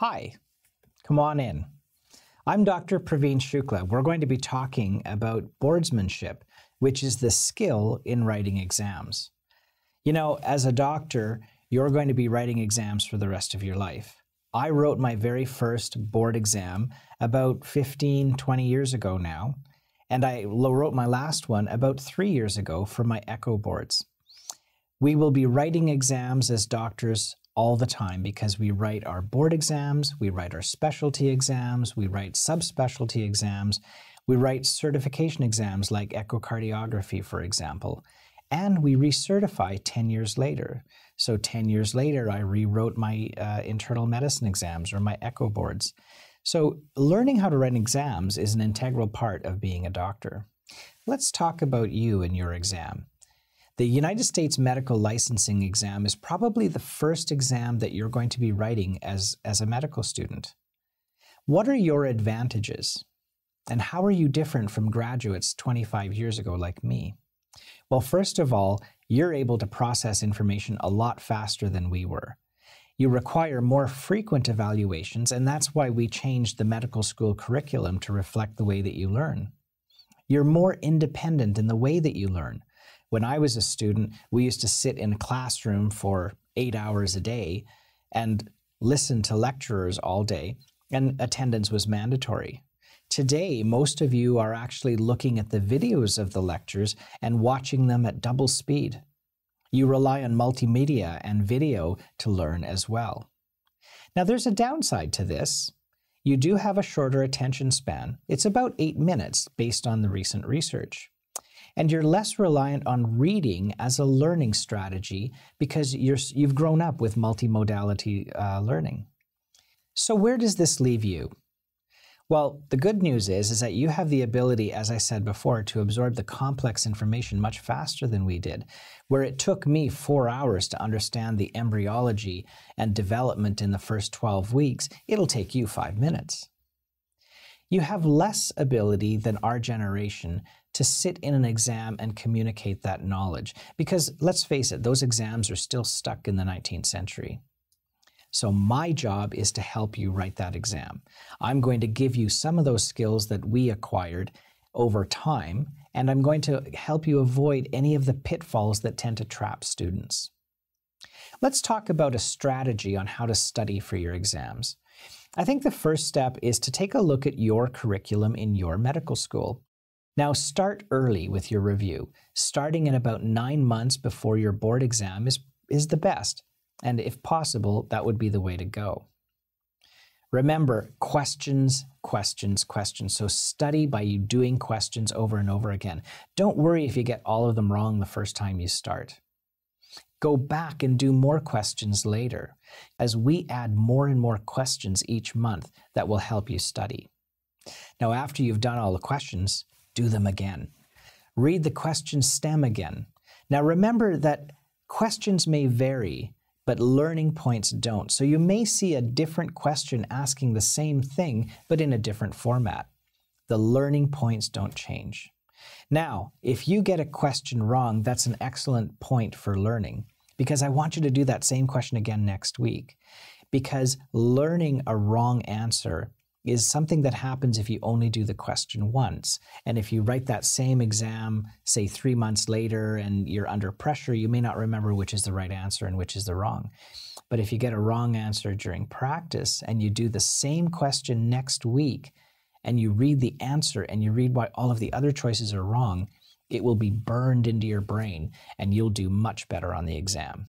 Hi, come on in. I'm Dr. Praveen Shukla. We're going to be talking about boardsmanship, which is the skill in writing exams. You know, as a doctor, you're going to be writing exams for the rest of your life. I wrote my very first board exam about 15, 20 years ago now, and I wrote my last one about three years ago for my echo boards. We will be writing exams as doctors all the time because we write our board exams, we write our specialty exams, we write subspecialty exams, we write certification exams like echocardiography, for example, and we recertify 10 years later. So 10 years later, I rewrote my uh, internal medicine exams or my echo boards. So learning how to write exams is an integral part of being a doctor. Let's talk about you and your exam. The United States medical licensing exam is probably the first exam that you're going to be writing as, as a medical student. What are your advantages? And how are you different from graduates 25 years ago like me? Well, first of all, you're able to process information a lot faster than we were. You require more frequent evaluations, and that's why we changed the medical school curriculum to reflect the way that you learn. You're more independent in the way that you learn. When I was a student, we used to sit in a classroom for eight hours a day and listen to lecturers all day, and attendance was mandatory. Today, most of you are actually looking at the videos of the lectures and watching them at double speed. You rely on multimedia and video to learn as well. Now, there's a downside to this. You do have a shorter attention span. It's about eight minutes based on the recent research and you're less reliant on reading as a learning strategy because you have grown up with multimodality uh, learning. So where does this leave you? Well, the good news is, is that you have the ability, as I said before, to absorb the complex information much faster than we did. Where it took me four hours to understand the embryology and development in the first 12 weeks, it'll take you five minutes. You have less ability than our generation to sit in an exam and communicate that knowledge. Because let's face it, those exams are still stuck in the 19th century. So, my job is to help you write that exam. I'm going to give you some of those skills that we acquired over time, and I'm going to help you avoid any of the pitfalls that tend to trap students. Let's talk about a strategy on how to study for your exams. I think the first step is to take a look at your curriculum in your medical school. Now, start early with your review. Starting in about nine months before your board exam is, is the best, and if possible, that would be the way to go. Remember, questions, questions, questions. So study by you doing questions over and over again. Don't worry if you get all of them wrong the first time you start. Go back and do more questions later as we add more and more questions each month that will help you study. Now, after you've done all the questions, do them again. Read the question stem again. Now remember that questions may vary, but learning points don't. So you may see a different question asking the same thing, but in a different format. The learning points don't change. Now, if you get a question wrong, that's an excellent point for learning because I want you to do that same question again next week. Because learning a wrong answer is something that happens if you only do the question once. And if you write that same exam, say three months later, and you're under pressure, you may not remember which is the right answer and which is the wrong. But if you get a wrong answer during practice and you do the same question next week, and you read the answer and you read why all of the other choices are wrong, it will be burned into your brain and you'll do much better on the exam.